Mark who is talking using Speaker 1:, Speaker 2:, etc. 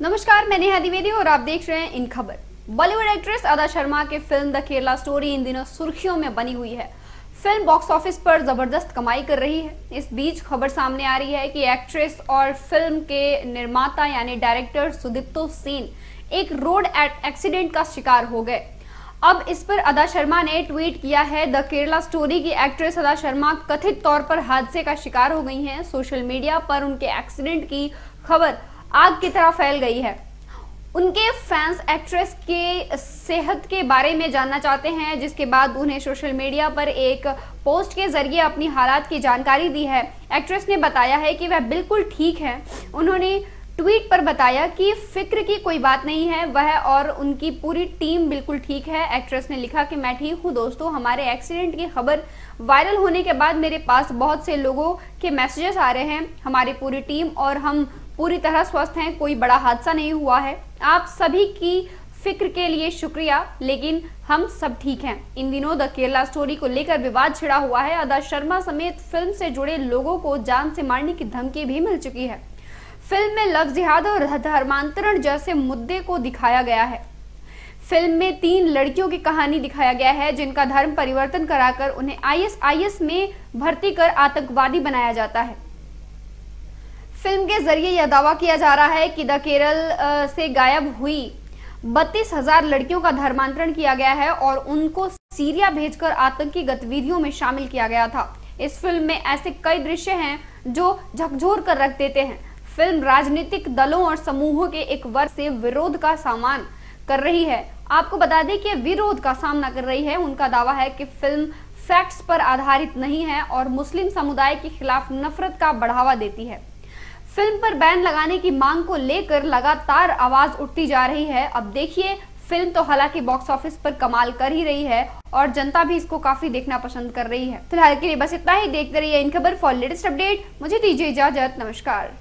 Speaker 1: नमस्कार मैं नेहा द्विवेदी और आप देख रहे हैं इन खबर। बॉलीवुड एक्ट्रेस अदा शर्मा के फ़िल्म द केरला स्टोरी इन दिनों सुर्खियों में बनी हुई है। फ़िल्म बॉक्स ऑफ़िस पर ज़बरदस्त कमाई कर रही है। इस बीच खबर सामने आ रही है कि एक्ट्रेस और फ़िल्म के निर्माता यानी डायरेक्टर सुदीप्तो सेन एक रोड एक्सीडेंट का शिकार हो गए। अब इस पर अदा शर्मा ने ट्वीट किया है। द केरला स्टोरी की एक्ट्रेस अदा शर्मा कथित तौर पर हादसे का शिकार हो गई हैं। सोशल मीडिया पर उनके एक्सीडेंट की खबर आग की तरह फैल गई है। उनके फैंस एक्ट्रेस के सेहत के बारे में जानना चाहते हैं, जिसके बाद उन्हें सोशल मीडिया पर एक पोस्ट के ज़रिए अपनी हालात की जानकारी दी है। एक्ट्रेस ने बताया है कि वह बिल्कुल ठीक है। उन्होंने ट्वीट पर बताया कि फ़िक्र की कोई बात नहीं है, वह और उनकी पूरी टीम बिल्कुल ठीक है। एक्ट्रेस ने लिखा कि, मैं ठीक हूँ दोस्तों, हमारे एक्सीडेंट की खबर वायरल होने के बाद मेरे पास बहुत से लोगों के मैसेजेस आ रहे हैं। हमारी पूरी टीम और हम पूरी तरह स्वस्थ हैं, कोई बड़ा हादसा नहीं हुआ है। आप सभी की फ़िक्र के लिए शुक्रिया, लेकिन हम सब ठीक हैं। इन दिनों द केरला स्टोरी को लेकर विवाद छिड़ा हुआ है। अदा शर्मा समेत फ़िल्म से जुड़े लोगों को जान से मारने की धमकी भी मिल चुकी है। फ़िल्म में लव जिहाद और धर्मांतरण जैसे मुद्दे को दिखाया गया है। फ़िल्म में तीन लड़कियों की कहानी दिखाया गया है, जिनका धर्म परिवर्तन कराकर उन्हें आईएसआईएस में भर्ती कर आतंकवादी बनाया जाता है। फ़िल्म के ज़रिए यह दावा किया जा रहा है कि द केरल से गायब हुई बत्तीस हज़ार लड़कियों का धर्मांतरण किया गया है और उनको सीरिया भेजकर आतंकी गतिविधियों में शामिल किया गया था। इस फ़िल्म में ऐसे कई दृश्य हैं जो झकझोर कर रख देते हैं। फ़िल्म राजनीतिक दलों और समूहों के एक वर्ग से विरोध का सामान कर रही है। आपको बता दें कि विरोध का सामना कर रही है। उनका दावा है कि फ़िल्म फैक्ट्स पर आधारित नहीं है और मुस्लिम समुदाय के खिलाफ नफरत का बढ़ावा देती है। फ़िल्म पर बैन लगाने की मांग को लेकर लगातार आवाज़ उठती जा रही है। अब देखिए, फ़िल्म तो हालाँकि बॉक्स ऑफ़िस पर कमाल कर ही रही है और जनता भी इसको काफ़ी देखना पसंद कर रही है। फ़िलहाल के लिए बस इतना ही, देखते रहिए इन खबर फॉर लेटेस्ट अपडेट। मुझे दीजिए इजाज़त, नमस्कार।